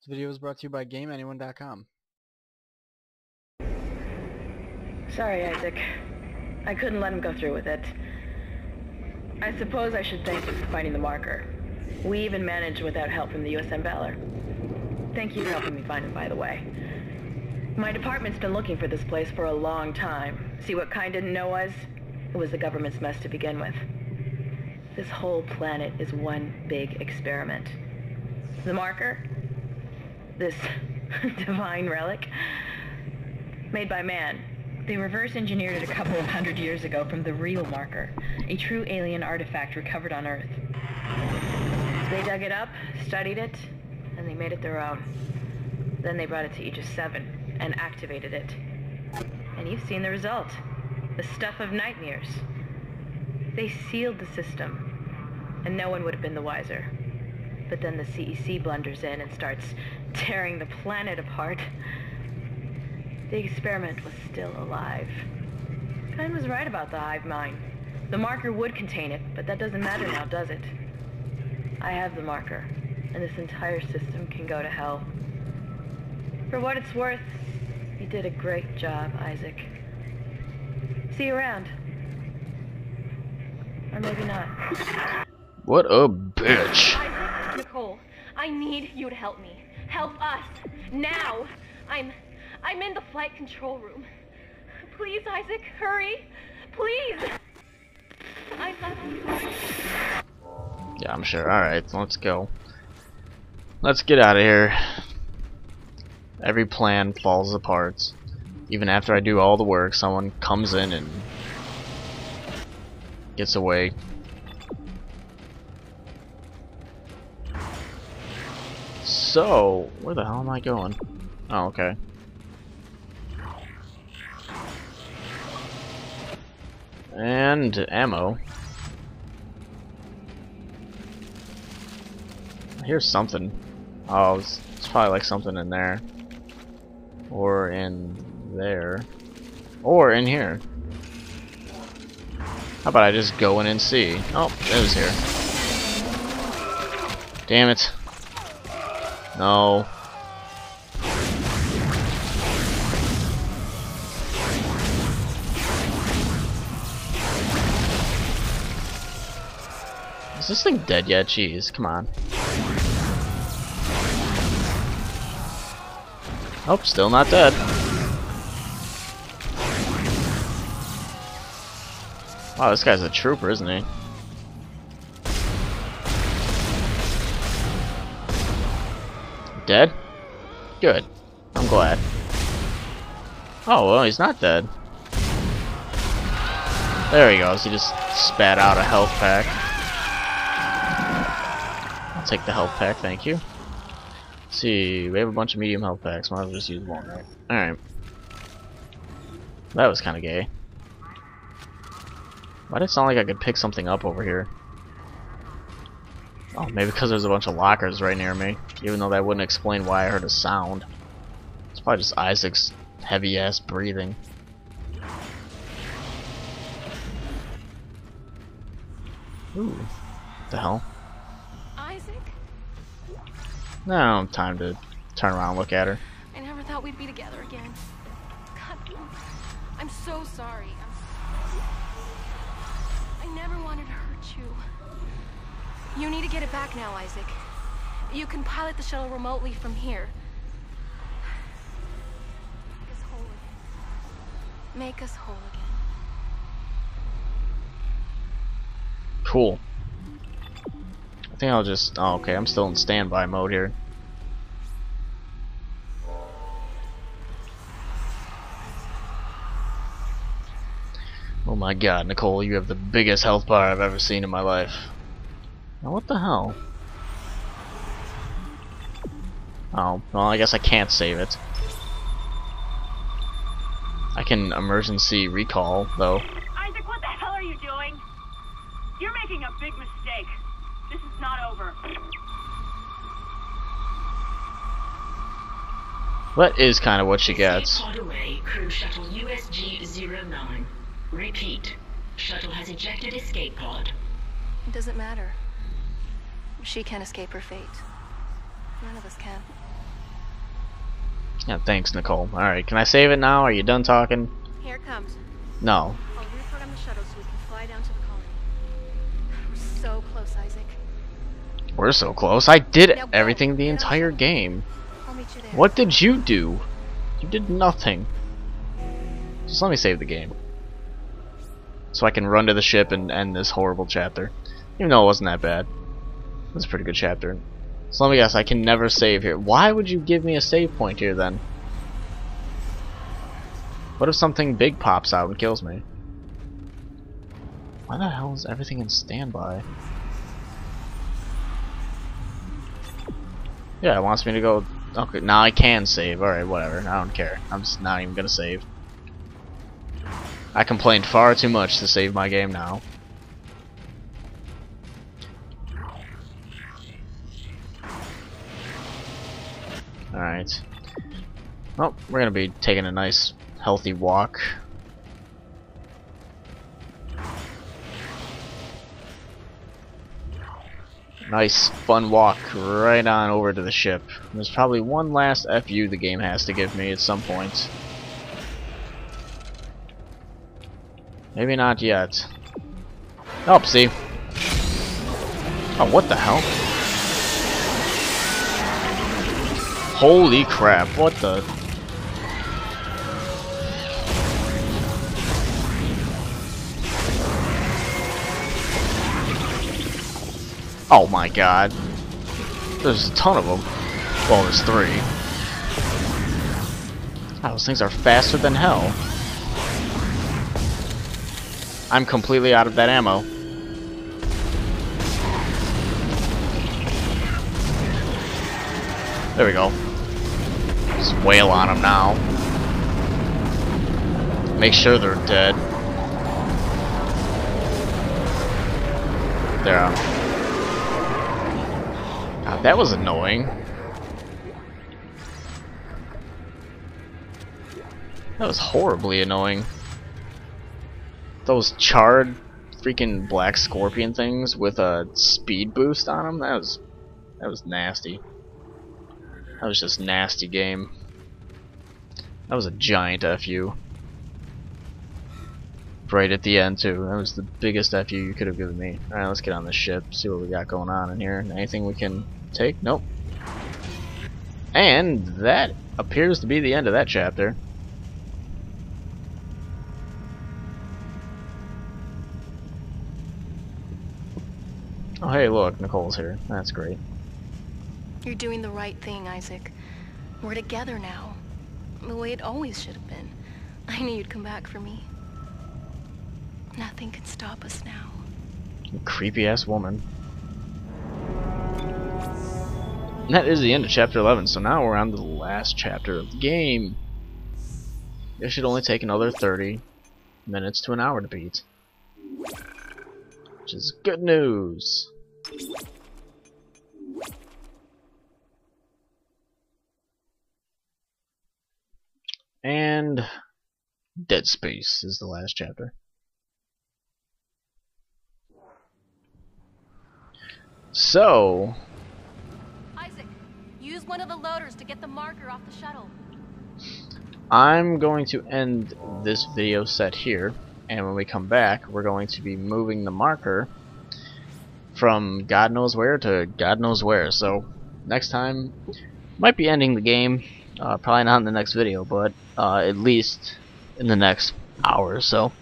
This video was brought to you by GameAnyone.com. Sorry, Isaac. I couldn't let him go through with it. I suppose I should thank you for finding the marker. We even managed without help from the USM Valor. Thank you for helping me find it, by the way. My department's been looking for this place for a long time. See what kind didn't know us? It was the government's mess to begin with. This whole planet is one big experiment. The marker? This divine relic? Made by man. They reverse engineered it a couple of hundred years ago from the real marker, a true alien artifact recovered on Earth. They dug it up, studied it, and they made it their own. Then they brought it to Aegis 7 and activated it. And you've seen the result. The stuff of nightmares. They sealed the system, and no one would have been the wiser. But then the CEC blunders in and starts tearing the planet apart. The experiment was still alive. Kyne was right about the hive mind. The marker would contain it, but that doesn't matter now, does it? I have the marker, and this entire system can go to hell. For what it's worth, you did a great job, Isaac. See you around. Or maybe not. What a bitch. Nicole, I need you to help me. Help us. Now. I'm I'm in the flight control room. Please, Isaac, hurry. Please. I'm not Yeah, I'm sure. Alright, let's go. Let's get out of here. Every plan falls apart. Even after I do all the work, someone comes in and gets away. So, where the hell am I going? Oh, okay. And ammo. Here's something. Oh, it's, it's probably like something in there. Or in there. Or in here. How about I just go in and see? Oh, it was here. Damn it. No. Is this thing dead yet? Jeez, come on. Oh, still not dead. Wow, this guy's a trooper, isn't he? Dead? Good. I'm glad. Oh, well, he's not dead. There he goes. He just spat out a health pack. I'll take the health pack, thank you. Let's see, we have a bunch of medium health packs. Might as well just use one, right? Alright. That was kind of gay. Why did it sound like I could pick something up over here? Oh, maybe because there's a bunch of lockers right near me. Even though that wouldn't explain why I heard a sound. It's probably just Isaac's heavy ass breathing. Ooh. What the hell? Isaac? No, time to turn around and look at her. I never thought we'd be together again. God, I'm so sorry. I'm... I never wanted to hurt you. You need to get it back now, Isaac. You can pilot the shuttle remotely from here. Make us whole again. Make us whole again. Cool. I think I'll just... Oh, okay, I'm still in standby mode here. Oh my god, Nicole, you have the biggest health bar I've ever seen in my life. Now what the hell? Oh, well I guess I can't save it. I can emergency recall, though. Isaac, what the hell are you doing? You're making a big mistake. This is not over. That is kind of what she gets. Escape pod away, crew shuttle USG-09. Repeat. Shuttle has ejected escape pod. It doesn't matter. She can't escape her fate. None of us can. Yeah, thanks, Nicole. Alright, can I save it now? Are you done talking? Here it comes. No. I'll reprogram the shuttle so we can fly down to the colony. We're so close, Isaac. We're so close. I did Now everything the entire game. I'll meet you there. What did you do? You did nothing. Just let me save the game. So I can run to the ship and end this horrible chapter. Even though it wasn't that bad. Was a pretty good chapter. So let me guess, I can never save here. Why would you give me a save point here then? What if something big pops out and kills me? Why the hell is everything in standby? Yeah, it wants me to go Okay, now I can save. Alright, whatever. I don't care. I'm just not even gonna save. I complained far too much to save my game now. Alright. Well, we're gonna be taking a nice, healthy walk. Nice, fun walk right on over to the ship. There's probably one last FU the game has to give me at some point. Maybe not yet. Oh, see. Oh, what the hell? Holy crap, what the... Oh my god. There's a ton of them. Well, there's three. God, those things are faster than hell. I'm completely out of that ammo. There we go. Just wail on them now. Make sure they're dead. There. God, that was annoying. That was horribly annoying. Those charred freaking black scorpion things with a speed boost on them, that was that was nasty. That was just nasty game. That was a giant FU. Right at the end too. That was the biggest FU you could have given me. Alright, let's get on the ship, see what we got going on in here. Anything we can take? Nope. And that appears to be the end of that chapter. Oh hey look, Nicole's here. That's great. You're doing the right thing, Isaac. We're together now. The way it always should have been. I knew you'd come back for me. Nothing can stop us now. Creepy ass woman. And that is the end of chapter 11, so now we're on to the last chapter of the game. It should only take another 30 minutes to an hour to beat. Which is good news. And Dead Space is the last chapter. So, Isaac, use one of the loaders to get the marker off the shuttle. I'm going to end this video set here, and when we come back, we're going to be moving the marker from God knows where to God knows where. So, next time, might be ending the game, uh, probably not in the next video, but uh, at least in the next hour or so.